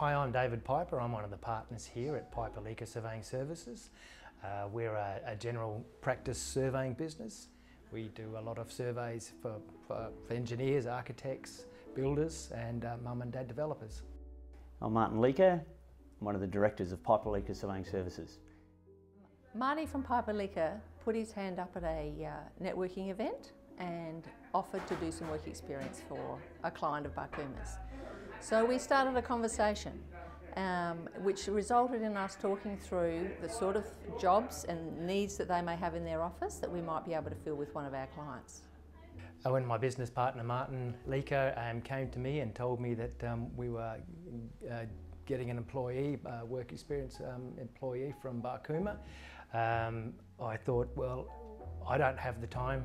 Hi, I'm David Pyper. I'm one of the partners here at Pyper Leaker Surveying Services. Uh, we're a, a, general practice surveying business. We do a lot of surveys for, for, for engineers, architects, builders and uh, mum and dad developers. I'm Martin Leaker. I'm one of the directors of Pyper Leaker Surveying Services. Marty from Pyper Leaker put his hand up at a uh, networking event and offered to do some work experience for a client of Barkuma's. So we started a conversation um, which resulted in us talking through the sort of jobs and needs that they may have in their office that we might be able to fill with one of our clients. When my business partner Martin Leaker um, came to me and told me that um, we were uh, getting an employee, uh, work experience um, employee from Barkuma, um, I thought, well, I don't have the time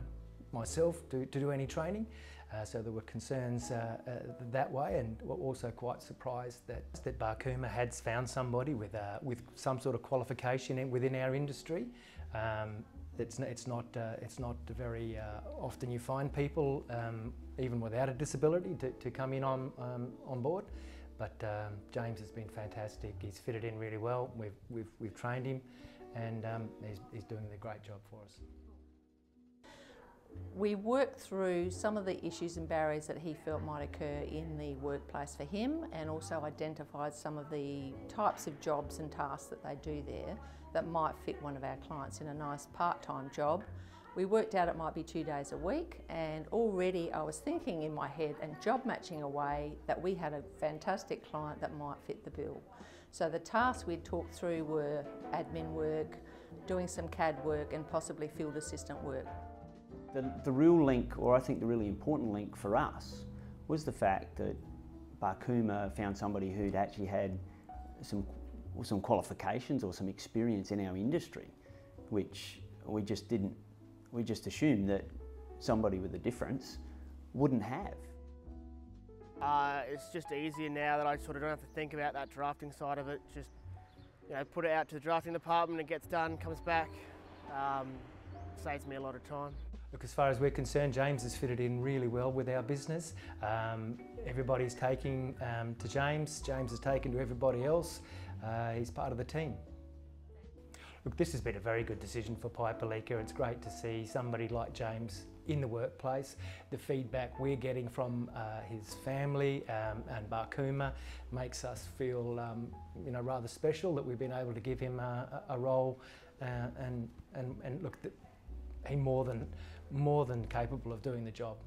myself to, to do any training. Uh, so there were concerns uh, uh, that way and were also quite surprised that, that Barkuma had found somebody with, uh, with some sort of qualification within our industry. Um, it's, it's, not, uh, it's not very uh, often you find people, um, even without a disability, to, to come in on, um, on board. But um, James has been fantastic. He's fitted in really well. We've, we've, we've trained him and um, he's, he's doing a great job for us. We worked through some of the issues and barriers that he felt might occur in the workplace for him and also identified some of the types of jobs and tasks that they do there that might fit one of our clients in a nice part-time job. We worked out it might be two days a week and already I was thinking in my head and job matching away that we had a fantastic client that might fit the bill. So the tasks we'd talked through were admin work, doing some CAD work and possibly field assistant work. The, the real link, or I think the really important link for us, was the fact that Barkuma found somebody who'd actually had some, some qualifications or some experience in our industry, which we just didn't, we just assumed that somebody with a difference wouldn't have. Uh, it's just easier now that I sort of don't have to think about that drafting side of it. Just you know, put it out to the drafting department, it gets done, comes back. Um, saves me a lot of time. Look, as far as we're concerned, James has fitted in really well with our business. Um, everybody's taking um, to James, James has taken to everybody else. Uh, he's part of the team. Look, this has been a very good decision for Pyper Leaker. It's great to see somebody like James in the workplace. The feedback we're getting from uh, his family um, and Barkuma makes us feel um, you know, rather special that we've been able to give him a, a role uh, and, and, and look, he's more than, more than capable of doing the job.